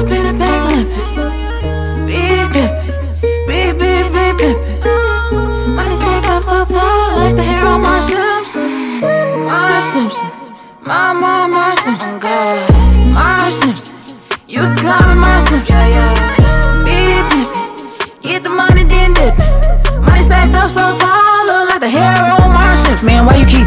I'ma be the My up so tall, like the hair on my Simpson. Marge Simpson. My, my, my Oh, God. Marge Simpson. You got me.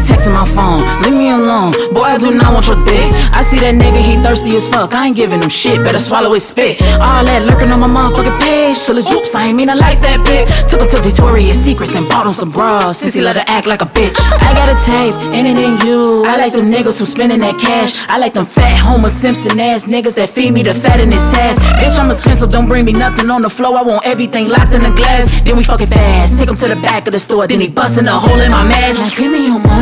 Texting my phone? Leave me alone. Boy, I do not want your dick. I see that nigga, he thirsty as fuck. I ain't giving him shit. Better swallow his spit. All that lurking on my motherfucking page. Till his oops, I ain't mean I like that bitch. Took him to Victoria's Secrets and bought him some bras. Since he let her act like a bitch. I got a tape, and it ain't you. I like them niggas who spending that cash. I like them fat Homer Simpson ass niggas that feed me the fat in his ass. Bitch, I'm expensive, don't bring me nothing on the floor. I want everything locked in the glass. Then we fucking fast. Take him to the back of the store. Then he busting a hole in my mask. Like, give me your money.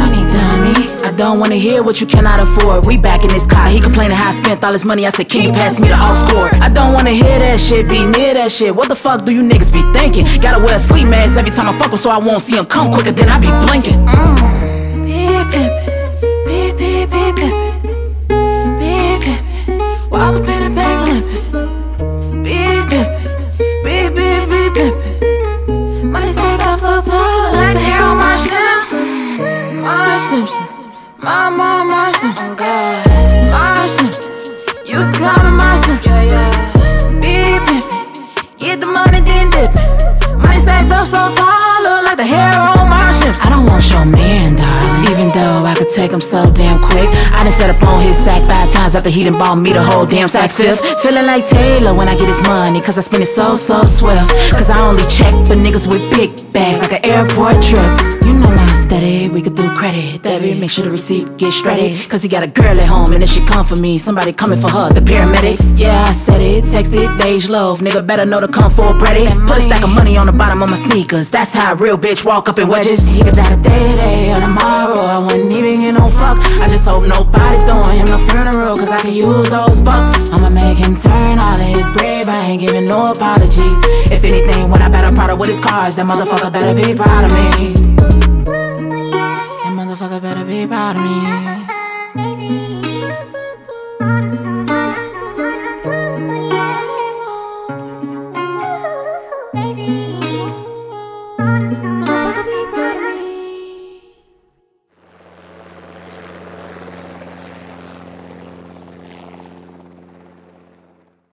Don't wanna hear what you cannot afford. We back in this car. He complaining how I spent all his money. I said, Can you pass me the all score? I don't wanna hear that shit, be near that shit. What the fuck do you niggas be thinking? Gotta wear a sleep mask every time I fuck him so I won't see him come quicker than I be blinking. Big pimpin'. Walk up in big pimpin'. Money up so tall, like the hair on my. Marge Simpson. My, my, Marge Simpson. God. Marge Simpson. You can call me my Simpson. Yeah, yeah. Take him so damn quick. I done set up on his sack five times after he done bought me the whole damn Saks Fifth. Feeling like Taylor when I get his money, cause I spend it so, so swift. Cause I only check for niggas with big bags, like an airport trip. You know my steady, we could do credit. Debit, make sure the receipt get shredded. Cause he got a girl at home, and if she come for me, somebody coming for her, the paramedics. Yeah, I said it, texted, Dej Loaf. Nigga better know to come for Brady. Put a stack of money on the bottom of my sneakers. That's how a real bitch walk up in wedges. He could die today, today, or tomorrow. I wouldn't even no fuck. I just hope nobody throwing him no funeral, cause I can use those bucks. I'ma make him turn all in his grave. I ain't giving no apologies. If anything, when I proud of with his cars, that motherfucker better be proud of me. That motherfucker better be proud of me.